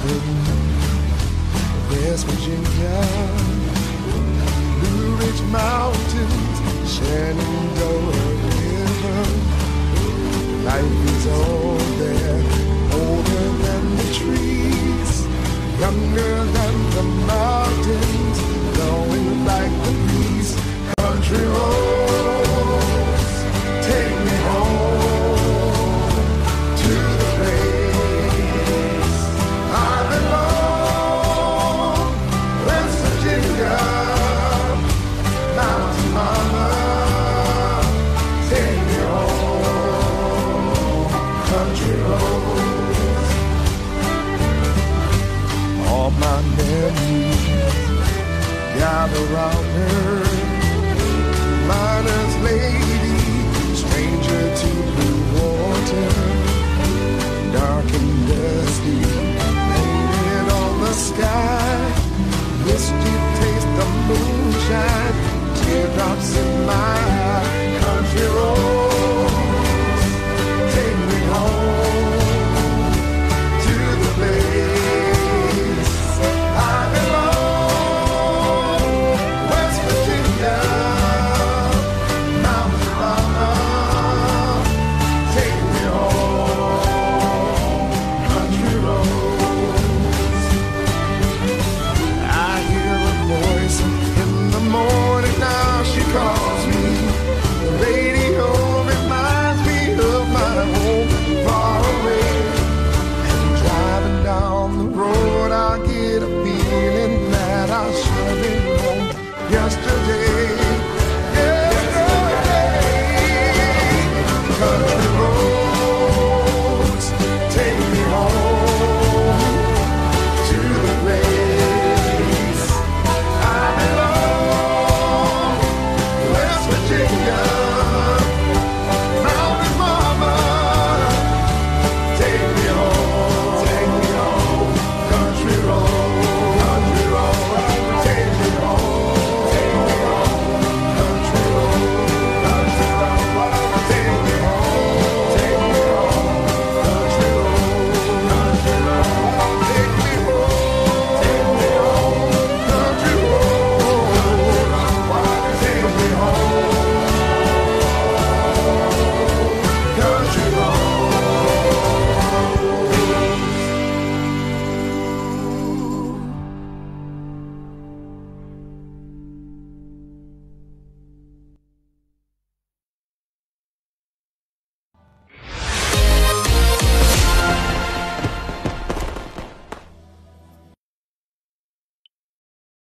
Southern West Virginia, Blue Ridge Mountains, Shenandoah River. Life is old there, older than the trees, younger gather round her. Miner's lady, stranger to blue water, dark and dusty, painted on the sky. Misty taste of moonshine, teardrops in my eye. Country road.